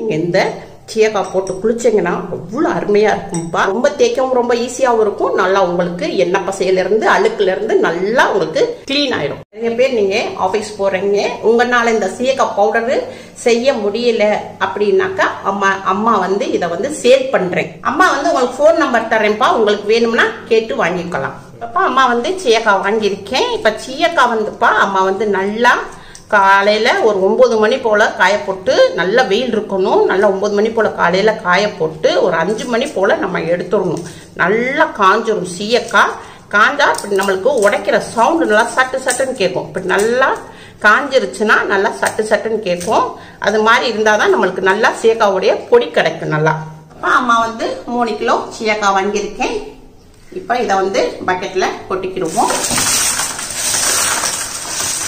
நீங்கள் இந்த சீயக்காய் போட்டு குளிச்சிங்கன்னா அவ்வளோ அருமையாக இருக்கும்ப்பா ரொம்ப தேய்க்கவும் ரொம்ப ஈஸியாகவும் இருக்கும். நல்லா உங்களுக்கு எண்ணெய் பசையிலேருந்து அழுக்குலேருந்து நல்லா உங்களுக்கு க்ளீன் ஆயிடும். நிறைய பேர் நீங்கள் ஆஃபீஸ் போகிறீங்க உங்களால் இந்த சீயக்காய் பவுடரு செய்ய முடியல அப்படின்னாக்கா அம்மா அம்மா வந்து இதை வந்து சேல் பண்ணுறேன் அம்மா வந்து உங்களுக்கு ஃபோன் நம்பர் தரேன்ப்பா. உங்களுக்கு வேணும்னா கேட்டு வாங்கிக்கலாம். அப்பா அம்மா வந்து சீயக்காய் வாங்கியிருக்கேன். இப்போ சீயக்காய் வந்துப்பா. அம்மா வந்து நல்லா காலையில் ஒரு ஒம்பது மணி போல் காய போட்டு நல்லா வெயில் இருக்கணும். நல்லா ஒம்பது மணி போல் காலையில் காய போட்டு ஒரு அஞ்சு மணி போல் நம்ம எடுத்துடணும். நல்லா காஞ்சிரும். சீயக்காய் காஞ்சா இப்படி நம்மளுக்கு உடைக்கிற சவுண்டு நல்லா சட்டு சட்டுன்னு கேட்கும். இப்படி நல்லா காஞ்சிருச்சுன்னா நல்லா சட்டு சட்டுன்னு கேட்கும். அது மாதிரி இருந்தால் தான் நம்மளுக்கு நல்லா சீயக்காவுடைய பொடி கிடைக்கும் நல்லா. அப்போ அம்மா வந்து மூணு கிலோ சீயக்காய் வாங்கியிருக்கேன். இப்போ இதை வந்து பக்கெட்டில் கொட்டிக்கிடுவோம்.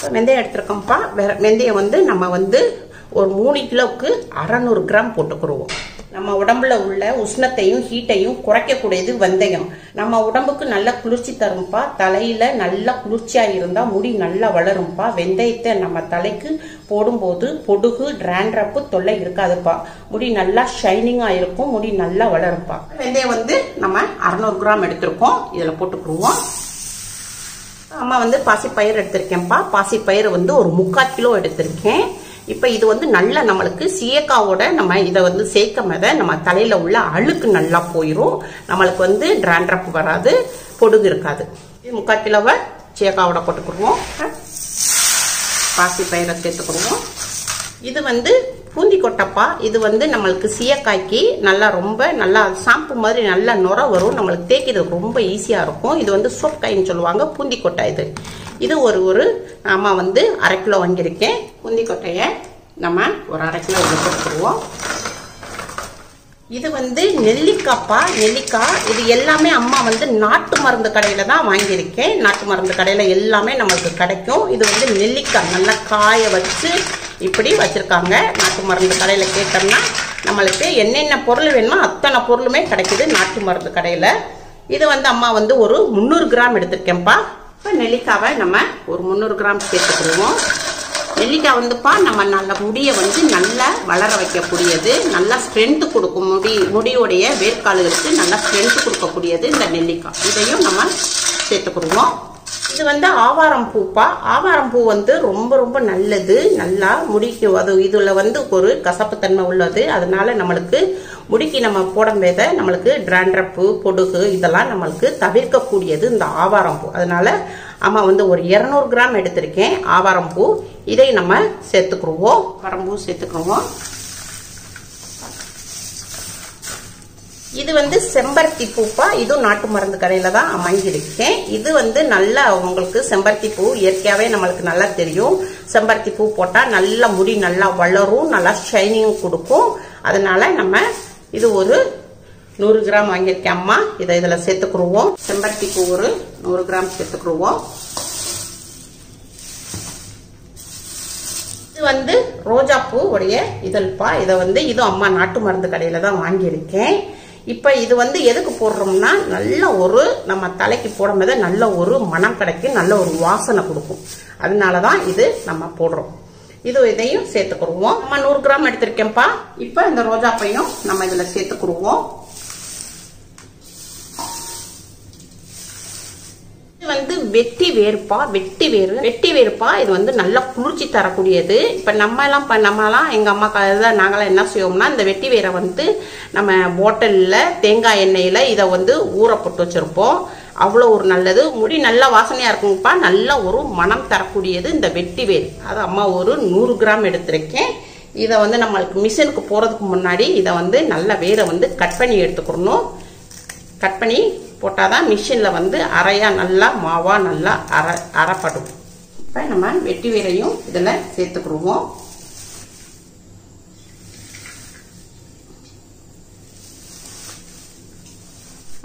வெந்தயம் எடுத்திருக்கோம்ப்பா. வெற வெந்தயம் வந்து நம்ம வந்து ஒரு மூணு கிலோவுக்கு அறநூறு கிராம் போட்டுக்கிடுவோம் நம்ம உடம்புல உள்ள உஷ்ணத்தையும் ஹீட்டையும் குறைக்கக்கூடியது வெந்தயம். நம்ம உடம்புக்கு நல்ல குளிர்ச்சி தரும்பா. தலையில நல்லா குளிர்ச்சியா இருந்தா முடி நல்லா வளரும்பா. வெந்தயத்தை நம்ம தலைக்கு போடும்போது பொடுகு டிராண்ட்ரப்பு தொல்லை இருக்காதுப்பா. முடி நல்லா ஷைனிங்கா இருக்கும். முடி நல்லா வளரும்பா. வெந்தயம் வந்து நம்ம அறநூறு கிராம் எடுத்திருக்கோம். இதுல போட்டுக்குருவோம். அம்மா வந்து பாசிப்பயிர் எடுத்திருக்கேன்ப்பா. பாசிப்பயிர் வந்து ஒரு முக்கால் கிலோ எடுத்திருக்கேன். இப்போ இது வந்து நல்லா நம்மளுக்கு சீயக்காவோட நம்ம இதை வந்து சேர்க்கும் போத நம்ம தலையில் உள்ள அழுக்கு நல்லா போயிடும் நம்மளுக்கு வந்து டிராண்ட்ரப் வராது பொடுகு இருக்காது. முக்கால் கிலோவை சீயக்காவோட போட்டுக்கிடுவோம். பாசிப்பயிரை சேர்த்துக்கிடுவோம். இது வந்து பூந்தி கொட்டப்பா இது வந்து நம்மளுக்கு சீயக்காய்க்கு நல்லா ரொம்ப நல்லா ஷாம்பு மாதிரி நல்லா நுர வரும். நம்மளுக்கு தேய்க்கிறது ரொம்ப ஈஸியாக இருக்கும். இது வந்து சோப்காயின்னு சொல்லுவாங்க. பூந்தி கொட்டை இது. இது ஒரு ஒரு அம்மா வந்து அரை கிலோ வாங்கியிருக்கேன். பூந்தி கொட்டையை நம்ம ஒரு அரை கிலோ இதில் கொடுத்துருவோம் இது வந்து நெல்லிக்காய்ப்பா நெல்லிக்காய். இது எல்லாமே அம்மா வந்து நாட்டு மருந்து கடையில் தான் வாங்கியிருக்கேன். நாட்டு மருந்து கடையில் எல்லாமே நம்மளுக்கு கிடைக்கும். இது வந்து நெல்லிக்காய். நல்லா காய வச்சு இப்படி வச்சுருக்காங்க. நாட்டு மருந்து கடையில் கேட்டோம்னா நம்மளுக்கு என்னென்ன பொருள் வேணுமோ அத்தனை பொருளுமே கிடைக்குது நாட்டு மருந்து கடையில். இது வந்து அம்மா வந்து ஒரு முந்நூறு கிராம் எடுத்திருக்கேன்ப்பா. இப்போ நெல்லிக்காவை நம்ம ஒரு முந்நூறு கிராம் சேர்த்துக்கிடுவோம். நெல்லிக்காய் வந்துப்பா நம்ம நல்ல முடியை வந்து நல்லா வளர வைக்கக்கூடியது நல்லா ஸ்ட்ரென்த்து கொடுக்கும் முடி முடியுடைய வேர்க்காலுகளுக்கு நல்லா ஸ்ட்ரென்த்து கொடுக்கக்கூடியது இந்த நெல்லிக்காய். இதையும் நம்ம சேர்த்துக்கிடுவோம். இது வந்து ஆவாரம் பூப்பா. ஆவாரம் பூ வந்து ரொம்ப ரொம்ப நல்லது. நல்லா முடிக்கு. அது இதுல வந்து ஒரு கசப்புத்தன்மை உள்ளது. அதனால நம்மளுக்கு முடிக்கு நம்ம போடும் போத நம்மளுக்கு டிராண்ட்ரப்பு பொடுகு இதெல்லாம் நம்மளுக்கு தவிர்க்கக்கூடியது இந்த ஆவாரம் பூ. அதனால அம்மா வந்து ஒரு இருநூறு கிராம் எடுத்திருக்கேன் ஆவாரம் பூ. இதை நம்ம சேர்த்துக்குருவோம். வரம்பூ சேர்த்துக்குருவோம். இது வந்து செம்பருத்தி பூப்பா இதுவும் நாட்டு மருந்து கடையில தான் அமைஞ்சிருக்கேன் இது வந்து நல்லா உங்களுக்கு செம்பருத்தி பூ இயற்கையாகவே நம்மளுக்கு நல்லா தெரியும். செம்பருத்தி பூ போட்டால் நல்லா முடி நல்லா வளரும் நல்லா ஷைனிங் கொடுக்கும். அதனால நம்ம இது ஒரு நூறு கிராம் வாங்கியிருக்கேன் அம்மா. இதை இதில் சேர்த்துக்குருவோம். செம்பருத்தி பூ ஒரு நூறு கிராம் சேர்த்துக்குருவோம். இது வந்து ரோஜா பூ உடைய இதழ்ப்பா. இதை வந்து இதுவும் அம்மா நாட்டு மருந்து கடையில் தான் வாங்கியிருக்கேன். இப்போ இது வந்து எதுக்கு போடுறோம்னா நல்ல ஒரு நம்ம தலைக்கு போடும்போது நல்ல ஒரு மனம் கிடைக்கும் நல்ல ஒரு வாசனை கொடுக்கும். அதனால தான் இது நம்ம போடுறோம். இது இதையும் சேர்த்துக்குருவோம். நம்ம நூறு கிராம் எடுத்திருக்கேன்ப்பா. இப்போ இந்த ரோஜா பையும் நம்ம இதில் சேர்த்துக்கிடுவோம் இது வந்து வெட்டி வேர்ப்பா வெட்டி வேறு வெட்டி வேர்ப்பா இது வந்து நல்லா குளிர்ச்சி தரக்கூடியது. இப்ப நம்ம எல்லாம் இப்ப நம்ம எல்லாம் எங்க அம்மா தான் நாங்களாம் என்ன செய்வோம்னா இந்த வெட்டி வேரை வந்து நம்ம போட்டல்ல தேங்காய் எண்ணெயில இதை வந்து ஊற போட்டு வச்சிருப்போம். அவ்வளோ ஒரு நல்லது. முடி நல்லா வாசனையாக இருக்குங்கப்பா. நல்ல ஒரு மனம் தரக்கூடியது இந்த வெட்டி வேர். அது அம்மா ஒரு நூறு கிராம் எடுத்திருக்கேன். இதை வந்து நம்மளுக்கு மிஷினுக்கு போகிறதுக்கு முன்னாடி இதை வந்து நல்ல வேரை வந்து கட் பண்ணி எடுத்துக்கிறணும் கட் பண்ணி போட்டால் தான் மிஷினில் வந்து அரையாக நல்லா மாவாக நல்லா அரை அரைப்படும். இப்போ நம்ம வெட்டி வீரையும் இதில் சேர்த்துக்கிடுவோம்.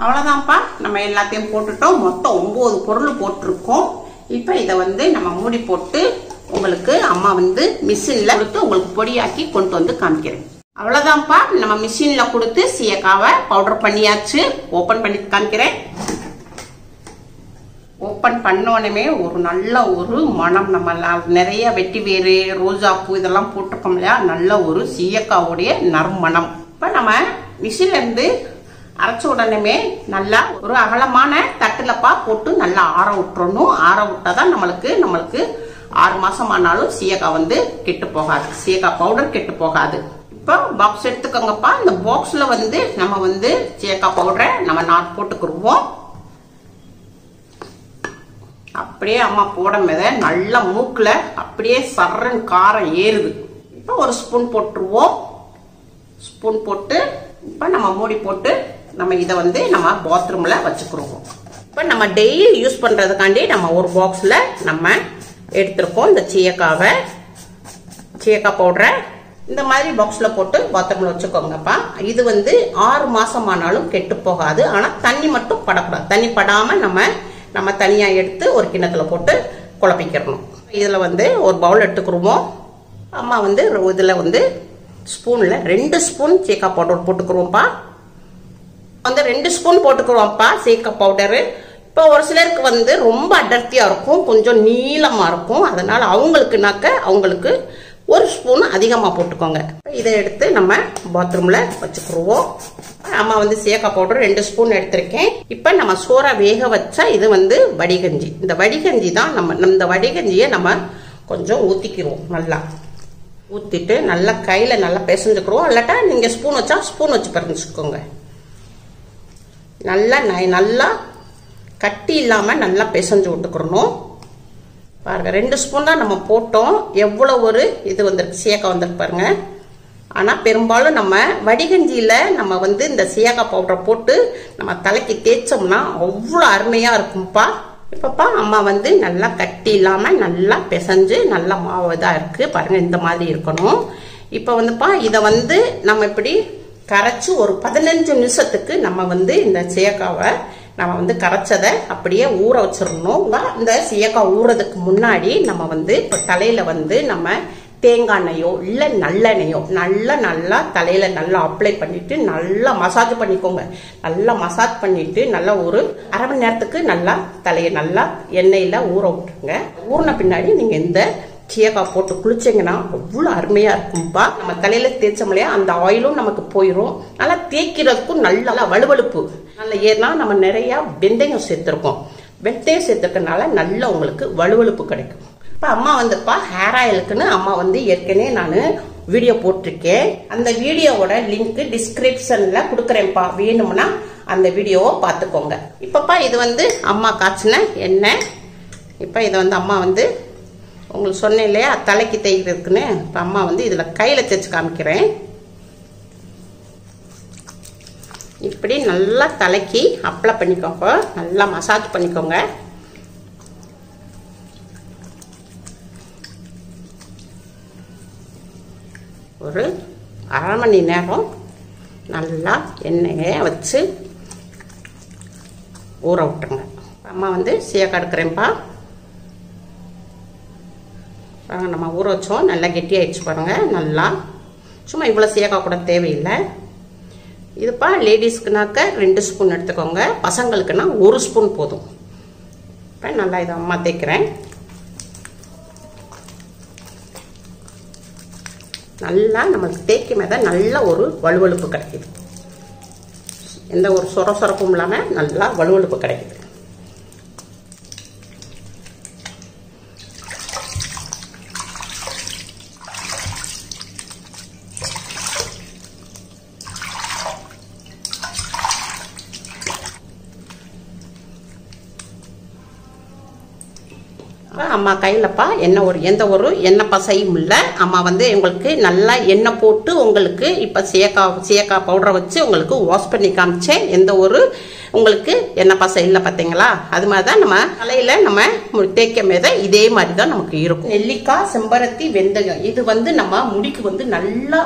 அவ்வளோதான்ப்பா நம்ம எல்லாத்தையும் போட்டுட்டோம். மொத்தம் ஒம்பது பொருள் போட்டிருக்கோம். இப்போ இதை வந்து நம்ம மூடி போட்டு உங்களுக்கு அம்மா வந்து மிஷினில் கொடுத்து உங்களுக்கு பொடியாக்கி கொண்டு வந்து காமிக்கிறேன். அவ்வளோதான்ப்பா நம்ம மிஷினில் கொடுத்து சீயக்காவை பவுடர் பண்ணியாச்சு. ஓப்பன் பண்ணி காமிக்கிறேன். ஓப்பன் பண்ணோடனே ஒரு நல்ல ஒரு மனம் நம்ம நிறைய வெட்டி வேறு ரோஜா பூ இதெல்லாம் போட்டிருக்கோம் இல்லையா? நல்ல ஒரு சீயக்காவுடைய நறுமணம். இப்போ நம்ம மிஷின்ல இருந்து அரைச்ச உடனே நல்லா ஒரு அகலமான தட்டுலப்பா போட்டு நல்லா ஆற விட்டுறணும். ஆற விட்டாதான் நம்மளுக்கு நம்மளுக்கு ஆறு மாசம் ஆனாலும் சீயக்காய் வந்து கெட்டு போகாது. சீயக்காய் பவுடர் கெட்டு போகாது. இப்போ பாக்ஸ் எடுத்துக்கோங்கப்பா. இந்த பாக்ஸில் வந்து நம்ம வந்து சேக்கா பவுடரை நம்ம நாட் போட்டுக்கிடுவோம் அப்படியே அம்மா போடும் போத நல்ல மூக்கில் அப்படியே சர்றன் காரம் ஏறுது. இப்போ ஒரு ஸ்பூன் போட்டுருவோம். ஸ்பூன் போட்டு இப்போ நம்ம மூடி போட்டு நம்ம இதை வந்து நம்ம பாத்ரூமில் வச்சுக்கிடுவோம் இப்போ நம்ம டெய்லி யூஸ் பண்ணுறதுக்காண்டி நம்ம ஒரு பாக்ஸில் நம்ம எடுத்திருக்கோம் இந்த சீயக்காவை. சீயக்காய் பவுடரை இந்த மாதிரி பாக்ஸில் போட்டு பாத்ரூமில் வச்சுக்கோங்கப்பா. இது வந்து ஆறு மாதம் ஆனாலும் கெட்டு போகாது. ஆனால் தண்ணி மட்டும் படக்கூடாது. தண்ணி படாமல் நம்ம நம்ம தனியாக எடுத்து ஒரு கிண்ணத்தில் போட்டு குழப்பிக்கிறணும். இதில் வந்து ஒரு பவுல் எடுத்துக்கிருவோம். அம்மா வந்து இதில் வந்து ஸ்பூனில் ரெண்டு ஸ்பூன் சீக்கா பவுடர் போட்டுக்கிறோம்ப்பா வந்து ரெண்டு ஸ்பூன் போட்டுக்கிறோம்ப்பா சீக்கா பவுடரு. இப்போ ஒரு சிலருக்கு வந்து ரொம்ப அடர்த்தியாக இருக்கும். கொஞ்சம் நீளமாக இருக்கும். அதனால் அவங்களுக்குனாக்க அவங்களுக்கு ஒரு ஸ்பூன் அதிகமாக போட்டுக்கோங்க. இதை எடுத்து நம்ம பாத்ரூமில் வச்சுக்கிடுவோம் அம்மா வந்து சேக்கா பவுடர் ரெண்டு ஸ்பூன் எடுத்திருக்கேன். இப்போ நம்ம சோறா வேக வச்சா இது வந்து வடிகஞ்சி. இந்த வடிகஞ்சி தான் நம்ம இந்த வடிகஞ்சியை நம்ம கொஞ்சம் ஊற்றிக்கிடுவோம் நல்லா. ஊற்றிட்டு நல்லா கையில் நல்லா பிசைஞ்சுக்கிறோம் இல்லாட்டா நீங்கள் ஸ்பூன் வச்சா ஸ்பூன் வச்சு பிறந்துச்சுக்கோங்க நல்லா நை- நல்லா கட்டி இல்லாமல் நல்லா பிசைஞ்சு விட்டுக்கிறணும் பாருங்க ரெண்டு ஸ்பூன் தான் நம்ம போட்டோம். எவ்வளோ ஒரு இது வந்திருக்கு சீயக்காய் வந்திருக்கு பாருங்க. ஆனால் பெரும்பாலும் நம்ம வடிகஞ்சியில் நம்ம வந்து இந்த சீயக்காய் பவுடரை போட்டு நம்ம தலைக்கு தேய்ச்சோம்னா அவ்வளோ அருமையாக இருக்கும்ப்பா இப்பப்பா அம்மா வந்து நல்லா கட்டி இல்லாமல் நல்லா பிசைஞ்சு நல்லா மாவு இதாக இருக்குது பாருங்க இந்த மாதிரி இருக்கணும். இப்போ வந்துப்பா இதை வந்து நம்ம இப்படி கரைச்சி ஒரு பதினஞ்சு நிமிஷத்துக்கு நம்ம வந்து இந்த சேக்காவை நம்ம வந்து கரைச்சதை அப்படியே ஊற வச்சிடணும். இந்த சீயக்காய் ஊறதுக்கு முன்னாடி நம்ம வந்து இப்போ தலையில் வந்து நம்ம தேங்காய் எண்ணெயோ இல்லை நல்லெண்ணெயோ நல்லா நல்லா தலையில் நல்லா அப்ளை பண்ணிவிட்டு நல்லா மசாஜ் பண்ணிக்கோங்க. நல்லா மசாஜ் பண்ணிவிட்டு நல்லா ஒரு அரை மணி நேரத்துக்கு நல்லா தலையை நல்லா எண்ணெயில் ஊற விட்டுருங்க. ஊறின பின்னாடி நீங்கள் இந்த சீயக்காய் போட்டு குளிச்சிங்கன்னா அவ்வளோ அருமையாக இருக்கும்ப்பா நம்ம தலையில் தேய்ச்சோம் இல்லையா அந்த ஆயிலும் நமக்கு போயிடும் நல்லா தேய்க்கிறதுக்கும் நல்லா வலுவழுப்பு நல்ல ஏன்னா நம்ம நிறையா வெந்தயம் சேர்த்துருக்கோம். வெந்தயம் சேர்த்துக்கனால நல்லா உங்களுக்கு வலுவழுப்பு கிடைக்கும். இப்போ அம்மா வந்துப்பா ஹேர் ஆயிலுக்குன்னு அம்மா வந்து ஏற்கனவே நான் வீடியோ போட்டிருக்கேன். அந்த வீடியோவோட லிங்க் டிஸ்கிரிப்ஷனில் கொடுக்குறேன்ப்பா. வேணும்னா அந்த வீடியோவை பார்த்துக்கோங்க. இப்பப்பா இது வந்து அம்மா காய்ச்சின எண்ணெய். இப்போ இதை வந்து அம்மா வந்து உங்களுக்கு சொன்னேன் இல்லையா? தலைக்கு தேய்க்கிறதுக்குன்னு? இப்போ அம்மா வந்து இதில் கையில் தைச்சு காமிக்கிறேன். இப்படி நல்லா தலைக்கு அப்ளை பண்ணிக்கோங்க. நல்லா மசாஜ் பண்ணிக்கோங்க. ஒரு அரை மணி நேரம் நல்லா எண்ணெயை வச்சு ஊற விட்டுருங்க. அம்மா வந்து சீயக்காய் எடுக்கிறேன்ப்பா நம்ம ஊற வச்சோம். நல்லா கெட்டியாகிடுச்சு பாருங்க. நல்லா. சும்மா இவ்வளோ சேகா கூட தேவையில்லை. இதுப்பா லேடிஸ்க்குனாக்க ரெண்டு ஸ்பூன் எடுத்துக்கோங்க. பசங்களுக்குன்னா ஒரு ஸ்பூன் போதும். இப்போ நல்லா இதை அம்மா தேய்க்கிறேன். நல்லா நம்மளுக்கு தேய்க்கும் போது நல்ல ஒரு வலுவழுப்பு கிடைக்குது. எந்த ஒரு சொர சொரப்பும் இல்லாமல் நல்லா வலுவழுப்பு கிடைக்குது. அம்மா கையிலப்பா என்ன ஒரு எந்த ஒரு எண்ணெய் பசையும் இல்லை. அம்மா வந்து உங்களுக்கு நல்லா எண்ணெய் போட்டு உங்களுக்கு இப்போ சேக்காய் சேக்காய் பவுடரை வச்சு உங்களுக்கு வாஷ் பண்ணி காமிச்சேன். எந்த ஒரு உங்களுக்கு எண்ணெய் பசை இல்லை பார்த்தீங்களா அது மாதிரி தான் நம்ம தலையில் நம்ம தேய்க்கும் போது இதே மாதிரி தான் நமக்கு இருக்கும். நெல்லிக்காய் செம்பருத்தி வெந்தயம் இது வந்து நம்ம முடிக்கு வந்து நல்லா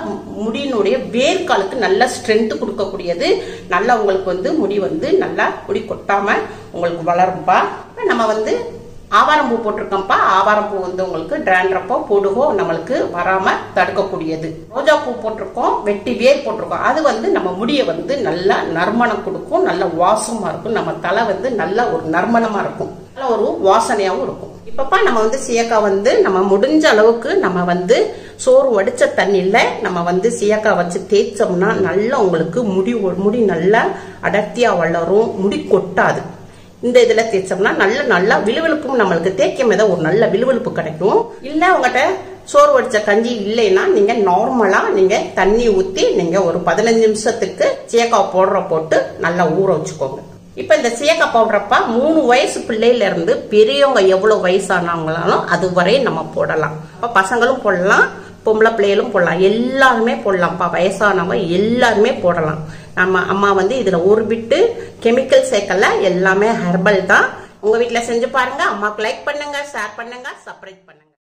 முடியினுடைய வேர்க்காலுக்கு நல்ல ஸ்ட்ரென்த் கொடுக்கக்கூடியது. நல்லா உங்களுக்கு வந்து முடி வந்து நல்லா முடி கொட்டாமல் உங்களுக்கு வளரும்பா. நம்ம வந்து ஆவாரம் பூ போட்டிருக்கோம்ப்பா. ஆவாரம் பூ வந்து உங்களுக்கு டிராண்ட்ரப்போ பொடுகோ நம்மளுக்கு வராம தடுக்கக்கூடியது. ரோஜா பூ போட்டிருக்கோம் வெட்டி வேர் போட்டிருக்கோம். அது வந்து நம்ம முடிய வந்து நல்லா நறுமணம் கொடுக்கும் நல்ல வாசமா இருக்கும். நம்ம தலை வந்து நல்ல ஒரு நறுமணமா இருக்கும். நல்ல ஒரு வாசனையாகவும் இருக்கும். இப்பப்பா நம்ம வந்து சீயக்காய் வந்து நம்ம முடிஞ்ச அளவுக்கு நம்ம வந்து சோறு வடிச்ச தண்ணியில நம்ம வந்து சீயக்காய் வச்சு தேய்ச்சோம்னா நல்லா உங்களுக்கு முடி ஒ- முடி நல்லா அடர்த்தியா வளரும். முடி கொட்டாது. இந்த இதுல தேய்ச்சோம்னா நல்ல நல்லா விழுவிழுப்பும் நம்மளுக்கு தேய்க்கும் ஏதோ ஒரு நல்ல விழுவிழுப்பு கிடைக்கும். இல்ல உங்ககிட்ட சோறு வடிச்ச கஞ்சி இல்லைன்னா நீங்க நார்மலா நீங்க தண்ணி ஊத்தி நீங்க ஒரு பதினஞ்சு நிமிஷத்துக்கு சீயக்காய் போடுற போட்டு நல்லா ஊற வச்சுக்கோங்க. இப்ப இந்த சீயக்காய் பவுடரப்பா மூணு வயசு பிள்ளையில இருந்து பெரியவங்க எவ்வளவு வயசானவங்களாலும் அது வரையும் நம்ம போடலாம். அப்ப பசங்களும் போடலாம் பொம்பளை பிள்ளைகளும் போடலாம். எல்லாருமே போடலாம்ப்பா. வயசானவங்க எல்லாருமே போடலாம். நம்ம அம்மா வந்து இதுல ஒரு பிட்டு கெமிக்கல் சேர்க்கல எல்லாமே ஹெர்பல் தான். உங்க வீட்ல செஞ்சு பாருங்க. அம்மாவுக்கு லைக் பண்ணுங்க ஷேர் பண்ணுங்க சப்ரைட் பண்ணுங்க.